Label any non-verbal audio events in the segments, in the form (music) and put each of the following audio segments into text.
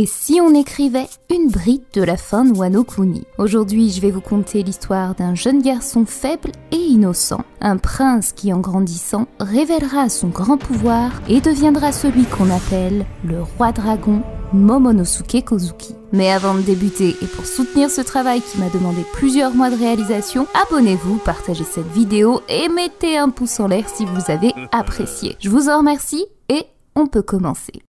Et si on écrivait une bride de la fin de Wano Kuni Aujourd'hui, je vais vous conter l'histoire d'un jeune garçon faible et innocent, un prince qui en grandissant révélera son grand pouvoir et deviendra celui qu'on appelle le roi dragon Momonosuke Kozuki. Mais avant de débuter et pour soutenir ce travail qui m'a demandé plusieurs mois de réalisation, abonnez-vous, partagez cette vidéo et mettez un pouce en l'air si vous avez (laughs) apprécié. Je vous en remercie et on peut commencer.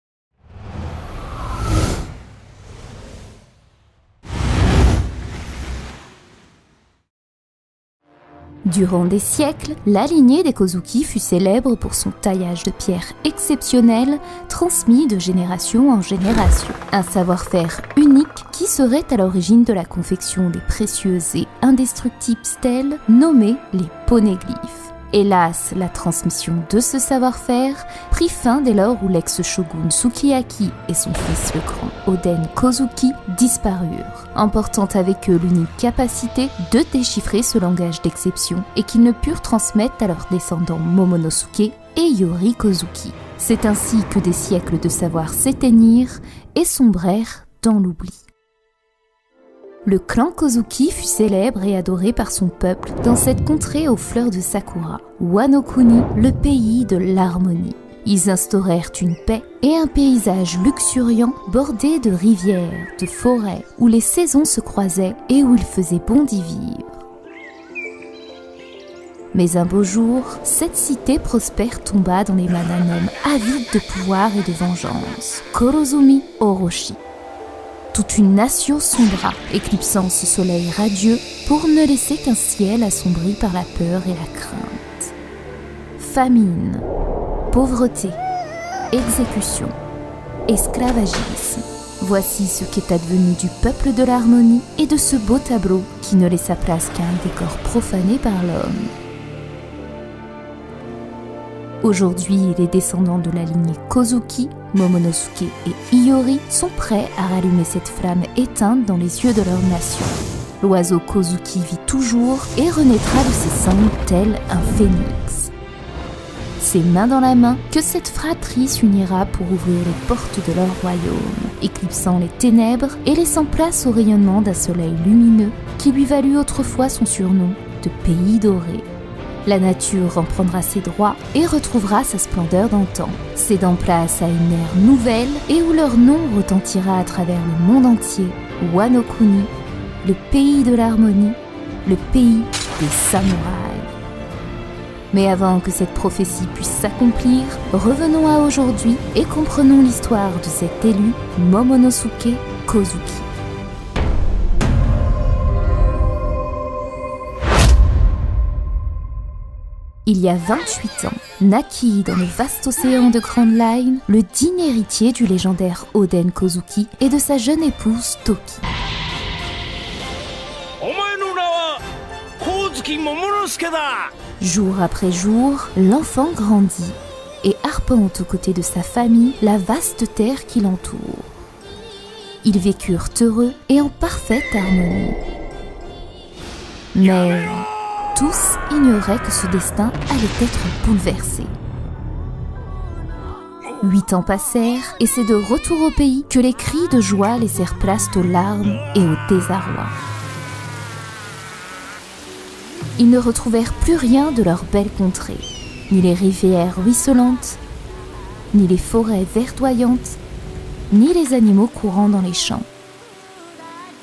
Durant des siècles, la lignée des Kozuki fut célèbre pour son taillage de pierre exceptionnel, transmis de génération en génération. Un savoir-faire unique qui serait à l'origine de la confection des précieuses et indestructibles stèles nommées les poneglyphes. Hélas, la transmission de ce savoir-faire prit fin dès lors où l'ex-shogun Sukiyaki et son fils le grand Oden Kozuki disparurent, emportant avec eux l'unique capacité de déchiffrer ce langage d'exception et qu'ils ne purent transmettre à leurs descendants Momonosuke et Yori Kozuki. C'est ainsi que des siècles de savoir s'éteignirent et sombrèrent dans l'oubli. Le clan Kozuki fut célèbre et adoré par son peuple dans cette contrée aux fleurs de sakura, Wanokuni, le pays de l'harmonie. Ils instaurèrent une paix et un paysage luxuriant bordé de rivières, de forêts, où les saisons se croisaient et où il faisait bon d'y vivre. Mais un beau jour, cette cité prospère tomba dans les mains d'un homme avide de pouvoir et de vengeance, Korozumi Orochi toute une nation sombra, éclipsant ce soleil radieux pour ne laisser qu'un ciel assombri par la peur et la crainte. Famine, pauvreté, exécution, esclavagisme. Voici ce qu'est advenu du peuple de l'harmonie et de ce beau tableau qui ne laissa place qu'à un décor profané par l'homme. Aujourd'hui, les descendants de la lignée Kozuki, Momonosuke et Iori sont prêts à rallumer cette flamme éteinte dans les yeux de leur nation. L'oiseau Kozuki vit toujours et renaîtra de ses cendres tel un phénix. C'est main dans la main que cette fratrie s'unira pour ouvrir les portes de leur royaume, éclipsant les ténèbres et laissant place au rayonnement d'un soleil lumineux qui lui valut autrefois son surnom de pays doré. La nature reprendra ses droits et retrouvera sa splendeur d'antan, cédant place à une ère nouvelle et où leur nom retentira à travers le monde entier, Wanokuni, le pays de l'harmonie, le pays des samouraïs. Mais avant que cette prophétie puisse s'accomplir, revenons à aujourd'hui et comprenons l'histoire de cet élu Momonosuke Kozuki. Il y a 28 ans, naquit dans le vaste océan de Grand Line le digne héritier du légendaire Oden Kozuki et de sa jeune épouse Toki. Jour après jour, l'enfant grandit et arpente aux côtés de sa famille la vaste terre qui l'entoure. Ils vécurent heureux et en parfaite harmonie. Mais tous ignoraient que ce destin allait être bouleversé. Huit ans passèrent et c'est de retour au pays que les cris de joie laissèrent place aux larmes et au désarroi. Ils ne retrouvèrent plus rien de leur belle contrée, ni les rivières ruisselantes, ni les forêts verdoyantes, ni les animaux courant dans les champs.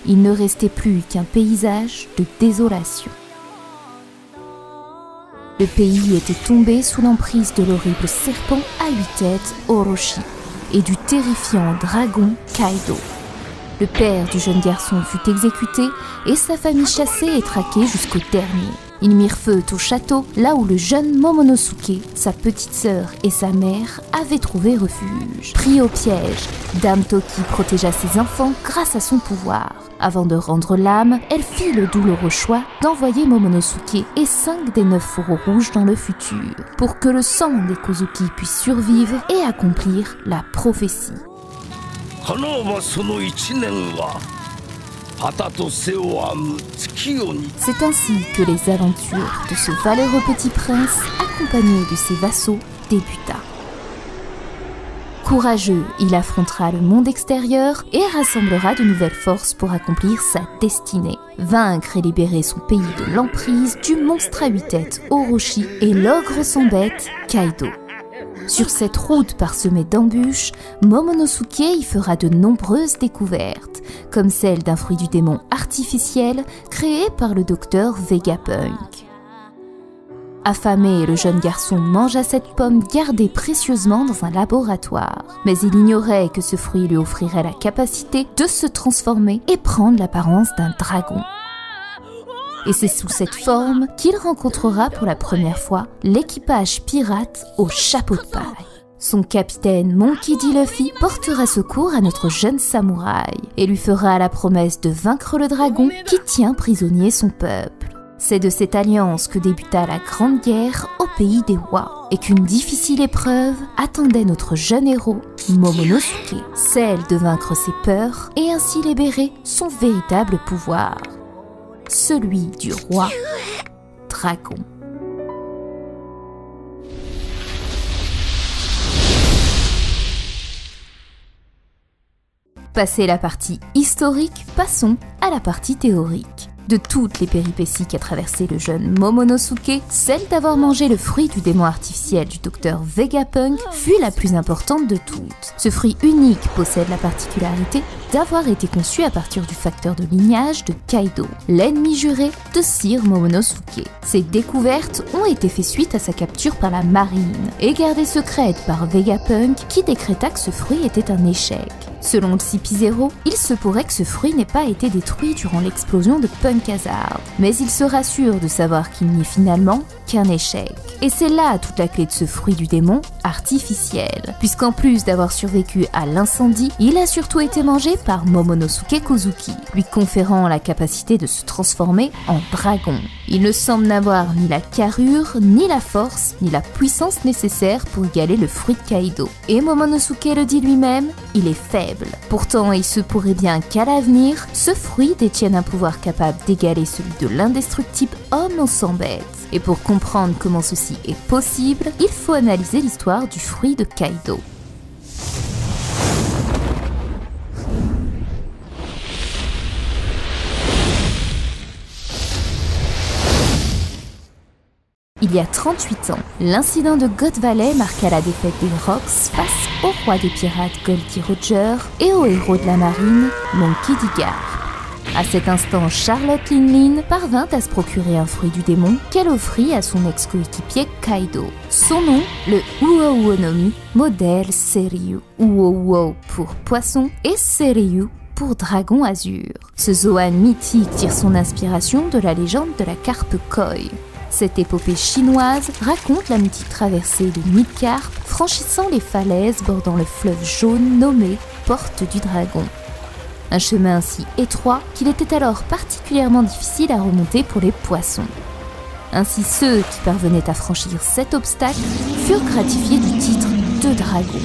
Il ne restait plus qu'un paysage de désolation. Le pays était tombé sous l'emprise de l'horrible serpent à huit têtes Orochi et du terrifiant dragon Kaido. Le père du jeune garçon fut exécuté et sa famille chassée et traquée jusqu'au dernier. Ils mirent feu au château, là où le jeune Momonosuke, sa petite sœur et sa mère avaient trouvé refuge. Pris au piège, Dame Toki protégea ses enfants grâce à son pouvoir. Avant de rendre l'âme, elle fit le douloureux choix d'envoyer Momonosuke et cinq des neuf fourreaux rouges dans le futur, pour que le sang des Kozuki puisse survivre et accomplir la prophétie. C'est ainsi que les aventures de ce valeureux petit prince, accompagné de ses vassaux, débuta. Courageux, il affrontera le monde extérieur et rassemblera de nouvelles forces pour accomplir sa destinée. Vaincre et libérer son pays de l'emprise du monstre à huit têtes Orochi et l'ogre sans bête Kaido. Sur cette route parsemée d'embûches, Momonosuke y fera de nombreuses découvertes, comme celle d'un fruit du démon artificiel créé par le docteur Vegapunk. Affamé, le jeune garçon mangea cette pomme gardée précieusement dans un laboratoire. Mais il ignorait que ce fruit lui offrirait la capacité de se transformer et prendre l'apparence d'un dragon. Et c'est sous cette forme qu'il rencontrera pour la première fois l'équipage pirate au chapeau de paille. Son capitaine Monkey D. Luffy portera secours à notre jeune samouraï et lui fera la promesse de vaincre le dragon qui tient prisonnier son peuple. C'est de cette alliance que débuta la Grande Guerre au pays des Wa et qu'une difficile épreuve attendait notre jeune héros Momonosuke, celle de vaincre ses peurs et ainsi libérer son véritable pouvoir, celui du roi dragon. Passé la partie historique, passons à la partie théorique. De toutes les péripéties qu'a traversé le jeune Momonosuke, celle d'avoir mangé le fruit du démon artificiel du docteur Vegapunk fut la plus importante de toutes. Ce fruit unique possède la particularité d'avoir été conçu à partir du facteur de lignage de Kaido, l'ennemi juré de Sir Momonosuke. Ces découvertes ont été faites suite à sa capture par la marine et gardées secrètes par Vegapunk qui décréta que ce fruit était un échec. Selon le CP0, il se pourrait que ce fruit n'ait pas été détruit durant l'explosion de Punk Hazard, mais il se rassure de savoir qu'il n'y est finalement qu'un échec. Et c'est là toute la clé de ce fruit du démon artificiel, puisqu'en plus d'avoir survécu à l'incendie, il a surtout été mangé par Momonosuke Kozuki, lui conférant la capacité de se transformer en dragon. Il ne semble n'avoir ni la carrure, ni la force, ni la puissance nécessaire pour égaler le fruit de Kaido. Et Momonosuke le dit lui-même, il est faible. Pourtant, il se pourrait bien qu'à l'avenir, ce fruit détienne un pouvoir capable d'égaler celui de l'indestructible homme en sang bête. Et pour comprendre comment ceci est possible, il faut analyser l'histoire du fruit de Kaido. Il y a 38 ans, l'incident de God Valley marqua la défaite des Rocks face au roi des pirates Goldie Roger et au héros de la marine, Monkey D. À cet instant, Charlotte Linlin parvint à se procurer un fruit du démon qu'elle offrit à son ex-coéquipier Kaido. Son nom, le Uo modèle Seryu. Uo pour poisson et Seryu pour dragon azur. Ce zoan mythique tire son inspiration de la légende de la carpe koi. Cette épopée chinoise raconte la mythique traversée de Midcarp franchissant les falaises bordant le fleuve jaune nommé Porte du Dragon. Un chemin si étroit qu'il était alors particulièrement difficile à remonter pour les poissons. Ainsi ceux qui parvenaient à franchir cet obstacle furent gratifiés du titre de dragon.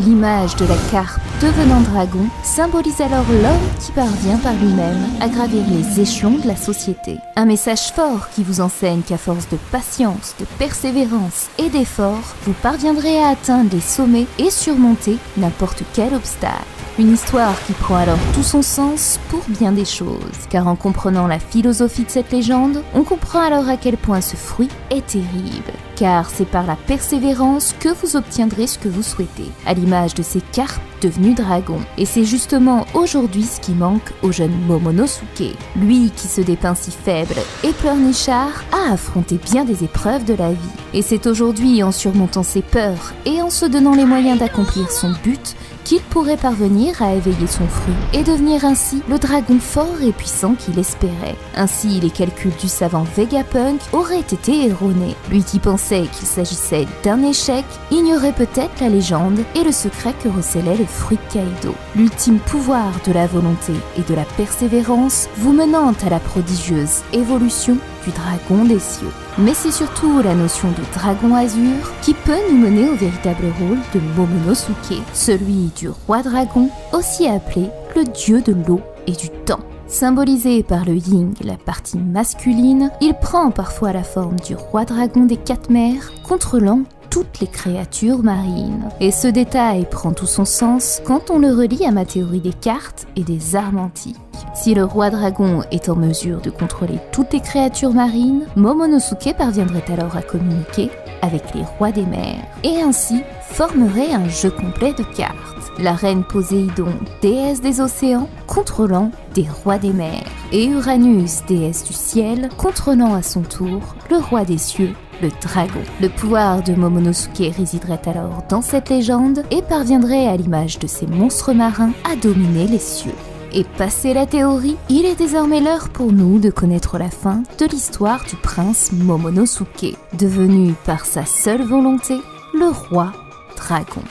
L'image de la carpe devenant dragon symbolise alors l'homme qui parvient par lui-même à gravir les échelons de la société. Un message fort qui vous enseigne qu'à force de patience, de persévérance et d'effort, vous parviendrez à atteindre les sommets et surmonter n'importe quel obstacle. Une histoire qui prend alors tout son sens pour bien des choses, car en comprenant la philosophie de cette légende, on comprend alors à quel point ce fruit est terrible car c'est par la persévérance que vous obtiendrez ce que vous souhaitez, à l'image de ces carpes devenues dragons. Et c'est justement aujourd'hui ce qui manque au jeune Momonosuke. Lui qui se dépeint si faible et pleurnichard a affronté bien des épreuves de la vie. Et c'est aujourd'hui en surmontant ses peurs et en se donnant les moyens d'accomplir son but qu'il pourrait parvenir à éveiller son fruit et devenir ainsi le dragon fort et puissant qu'il espérait. Ainsi, les calculs du savant Vegapunk auraient été erronés. Lui qui pensait qu'il s'agissait d'un échec ignorait peut-être la légende et le secret que recelait le fruit de Kaido. L'ultime pouvoir de la volonté et de la persévérance vous menant à la prodigieuse évolution du dragon des cieux. Mais c'est surtout la notion de dragon azur qui peut nous mener au véritable rôle de Momonosuke, celui du roi dragon, aussi appelé le dieu de l'eau et du temps. Symbolisé par le yin, la partie masculine, il prend parfois la forme du roi dragon des quatre mers, contrôlant toutes les créatures marines. Et ce détail prend tout son sens quand on le relie à ma théorie des cartes et des armes antiques. Si le roi dragon est en mesure de contrôler toutes les créatures marines, Momonosuke parviendrait alors à communiquer avec les rois des mers et ainsi formerait un jeu complet de cartes. La reine Poséidon, déesse des océans, contrôlant des rois des mers, et Uranus, déesse du ciel, contrôlant à son tour le roi des cieux, le dragon. Le pouvoir de Momonosuke résiderait alors dans cette légende et parviendrait à l'image de ces monstres marins à dominer les cieux. Et passé la théorie, il est désormais l'heure pour nous de connaître la fin de l'histoire du prince Momonosuke, devenu par sa seule volonté le roi dragon.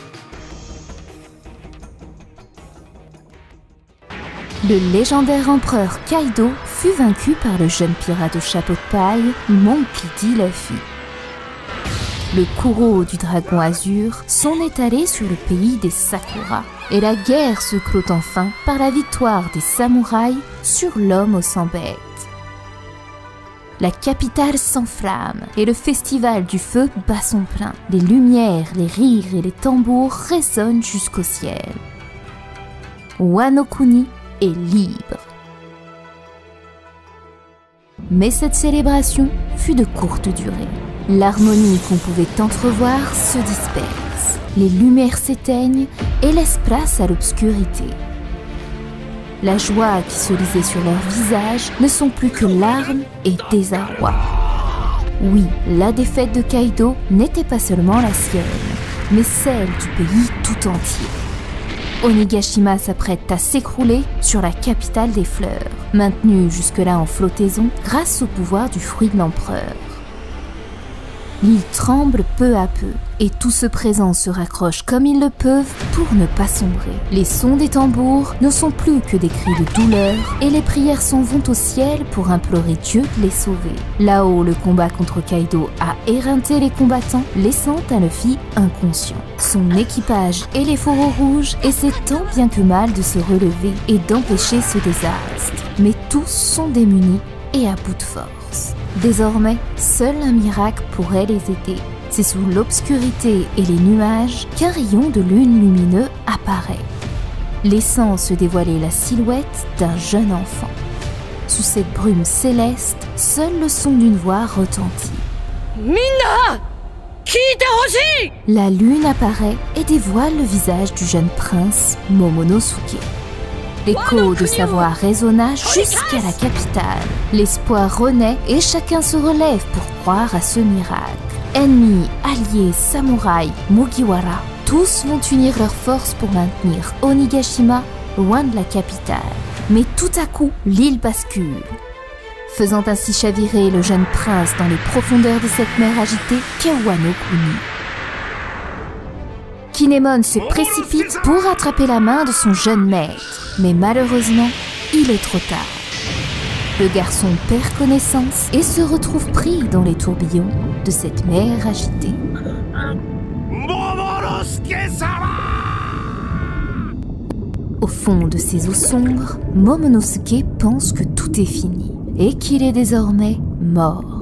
Le légendaire empereur Kaido fut vaincu par le jeune pirate au chapeau de paille, Monkey. Luffy. Le courroux du dragon azur s'en est allé sur le pays des Sakura, et la guerre se clôt enfin par la victoire des samouraïs sur l'homme aux 100 bêtes. La capitale s'enflamme et le festival du feu bat son plein. Les lumières, les rires et les tambours résonnent jusqu'au ciel. Wano Kuni est libre. Mais cette célébration fut de courte durée. L'harmonie qu'on pouvait entrevoir se disperse. Les lumières s'éteignent et laissent place à l'obscurité. La joie qui se lisait sur leurs visages ne sont plus que larmes et désarroi. Oui, la défaite de Kaido n'était pas seulement la sienne, mais celle du pays tout entier. Onigashima s'apprête à s'écrouler sur la capitale des fleurs, maintenue jusque-là en flottaison grâce au pouvoir du fruit de l'empereur. L'île tremble peu à peu et tout ce présent se raccroche comme ils le peuvent pour ne pas sombrer. Les sons des tambours ne sont plus que des cris de douleur et les prières s'en vont au ciel pour implorer Dieu de les sauver. Là-haut, le combat contre Kaido a éreinté les combattants, laissant à Luffy inconscient. Son équipage et les fourreaux rouges essaient tant bien que mal de se relever et d'empêcher ce désastre. Mais tous sont démunis et à bout de force. Désormais, seul un miracle pourrait les aider. C'est sous l'obscurité et les nuages qu'un rayon de lune lumineux apparaît, laissant se dévoiler la silhouette d'un jeune enfant. Sous cette brume céleste, seul le son d'une voix retentit. Minna La lune apparaît et dévoile le visage du jeune prince Momonosuke. L'écho de sa voix résonna jusqu'à la capitale. L'espoir renaît et chacun se relève pour croire à ce miracle. Ennemis, alliés, samouraïs, Mugiwara, tous vont unir leurs forces pour maintenir Onigashima loin de la capitale. Mais tout à coup, l'île bascule. Faisant ainsi chavirer le jeune prince dans les profondeurs de cette mer agitée qu'est Wano Kuni. Kinemon se précipite pour attraper la main de son jeune maître, mais malheureusement, il est trop tard. Le garçon perd connaissance et se retrouve pris dans les tourbillons de cette mer agitée. Au fond de ces eaux sombres, Momonosuke pense que tout est fini et qu'il est désormais mort.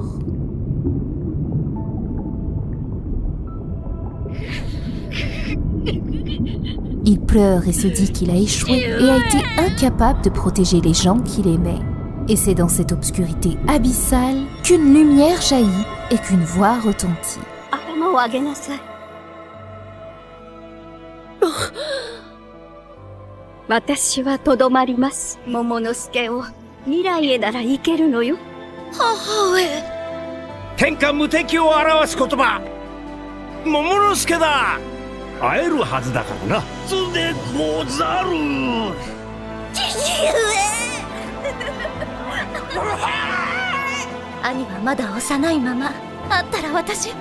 Il pleure et se dit qu'il a échoué et a été incapable de protéger les gens qu'il aimait. Et c'est dans cette obscurité abyssale qu'une lumière jaillit et qu'une voix retentit. 頭を上げなさい。私はとどまります。桃之助を。未来へなら行けるのよ。母上。天下無敵を表す言葉桃之助だ会えるはずだからなつでござる兄はまだ幼いまま。あったら私、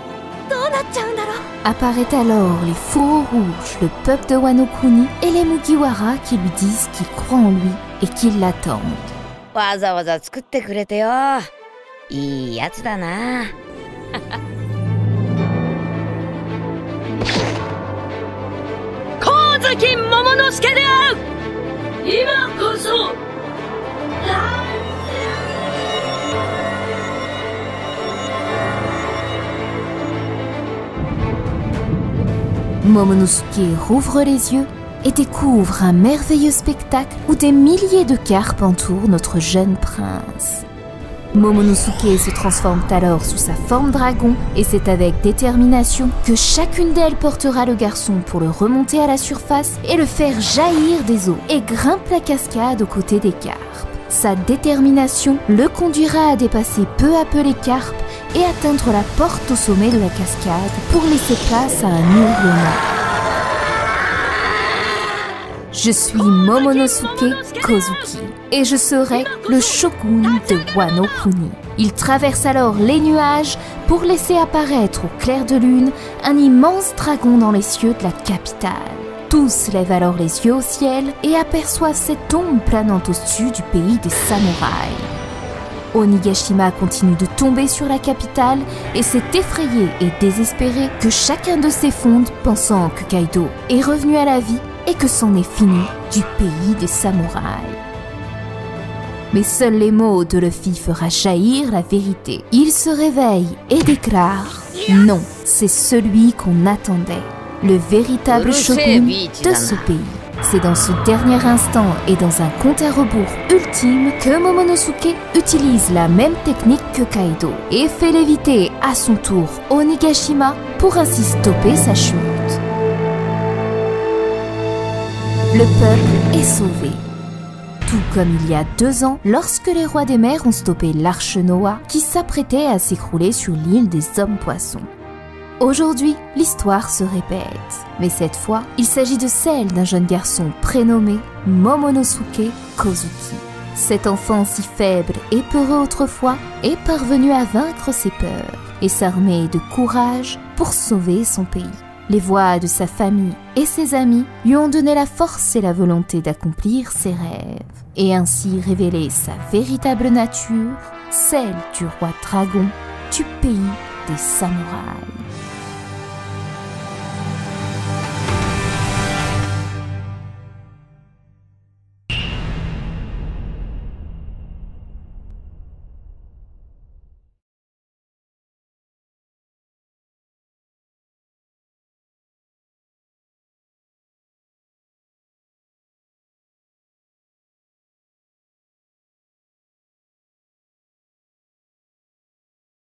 どうなっちゃうんだろう。 Apparaît alors les fourreaux rouges, le peuple de Wano Kuni et les Mugiwara qui lui disent qu'ils croient en lui et qu'ils l'attendent. な神月桃之助である今こそ Momonosuke rouvre les yeux et découvre un merveilleux spectacle où des milliers de carpes entourent notre jeune prince. Momonosuke se transforme alors sous sa forme dragon et c'est avec détermination que chacune d'elles portera le garçon pour le remonter à la surface et le faire jaillir des eaux et grimpe la cascade aux côtés des carpes. Sa détermination le conduira à dépasser peu à peu les carpes et atteindre la porte au sommet de la cascade pour laisser place à un hurlement. Je suis Momonosuke Kozuki et je serai le shogun de Wano Kuni. Il traverse alors les nuages pour laisser apparaître au clair de lune un immense dragon dans les cieux de la capitale. Tous lèvent alors les yeux au ciel et aperçoivent cette tombe planant au-dessus du pays des samouraïs. Onigashima continue de tomber sur la capitale et s'est effrayé et désespéré que chacun de ses fonde pensant que Kaido est revenu à la vie et que c'en est fini du pays des samouraïs. Mais seuls les mots de Luffy fera jaillir la vérité. Il se réveille et déclare Non, c'est celui qu'on attendait, le véritable shogun de ce pays. C'est dans ce dernier instant et dans un compte à rebours ultime que Momonosuke utilise la même technique que Kaido et fait léviter à son tour Onigashima pour ainsi stopper sa chute. Le peuple est sauvé. Tout comme il y a deux ans, lorsque les rois des mers ont stoppé l'arche Noah qui s'apprêtait à s'écrouler sur l'île des hommes poissons. Aujourd'hui, l'histoire se répète, mais cette fois, il s'agit de celle d'un jeune garçon prénommé Momonosuke Kozuki. Cet enfant si faible et peureux autrefois est parvenu à vaincre ses peurs et s'armer de courage pour sauver son pays. Les voix de sa famille et ses amis lui ont donné la force et la volonté d'accomplir ses rêves, et ainsi révéler sa véritable nature, celle du roi dragon du pays des samouraïs.